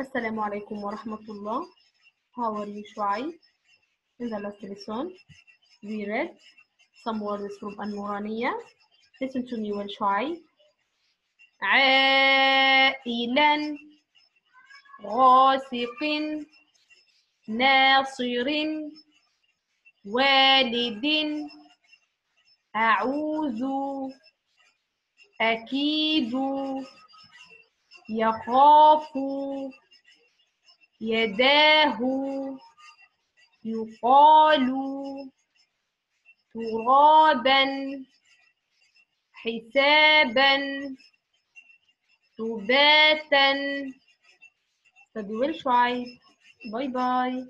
Assalamu alaikum wa rahmatullah. How are you, Shuai? In the last lesson, we read some words from Al-Nuraniya. Listen to me well, Shuai. عائلا غاسق ناصر والد أعوذ أكيد يخاف يداه يقال ترابا حسابا سباتا فبويل شعيب باي باي.